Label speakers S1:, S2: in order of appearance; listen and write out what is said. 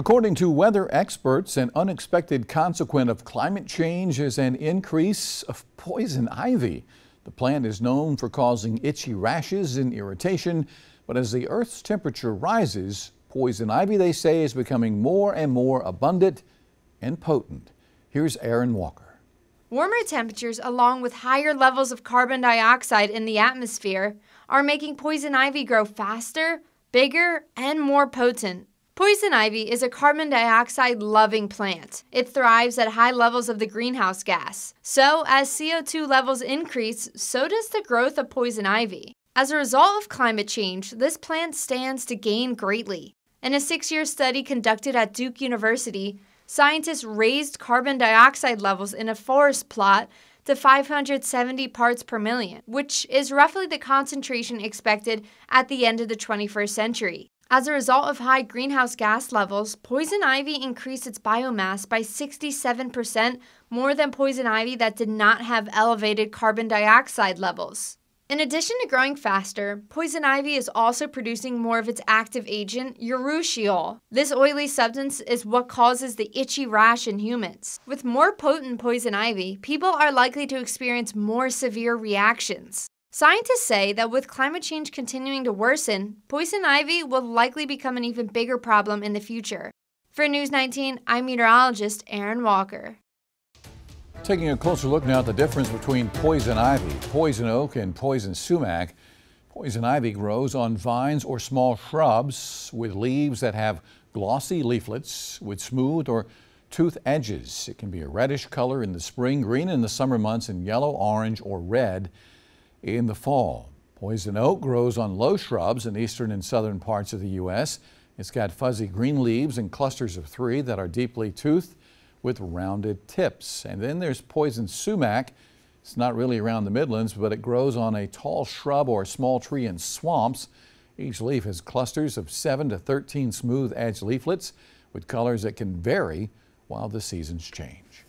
S1: According to weather experts, an unexpected consequence of climate change is an increase of poison ivy. The plant is known for causing itchy rashes and irritation, but as the Earth's temperature rises, poison ivy, they say, is becoming more and more abundant and potent. Here's Aaron Walker.
S2: Warmer temperatures, along with higher levels of carbon dioxide in the atmosphere, are making poison ivy grow faster, bigger, and more potent. Poison ivy is a carbon dioxide loving plant. It thrives at high levels of the greenhouse gas. So, as CO2 levels increase, so does the growth of poison ivy. As a result of climate change, this plant stands to gain greatly. In a six year study conducted at Duke University, scientists raised carbon dioxide levels in a forest plot to 570 parts per million, which is roughly the concentration expected at the end of the 21st century. As a result of high greenhouse gas levels, poison ivy increased its biomass by 67% more than poison ivy that did not have elevated carbon dioxide levels. In addition to growing faster, poison ivy is also producing more of its active agent, urushiol. This oily substance is what causes the itchy rash in humans. With more potent poison ivy, people are likely to experience more severe reactions. Scientists say that with climate change continuing to worsen, poison ivy will likely become an even bigger problem in the future. For News 19, I'm meteorologist Aaron Walker.
S1: Taking a closer look now at the difference between poison ivy, poison oak, and poison sumac. Poison ivy grows on vines or small shrubs with leaves that have glossy leaflets with smooth or toothed edges. It can be a reddish color in the spring, green in the summer months, and yellow, orange, or red in the fall. Poison oak grows on low shrubs in eastern and southern parts of the U.S. It's got fuzzy green leaves and clusters of three that are deeply toothed with rounded tips. And then there's poison sumac. It's not really around the Midlands, but it grows on a tall shrub or small tree in swamps. Each leaf has clusters of 7 to 13 smooth edge leaflets with colors that can vary while the seasons change.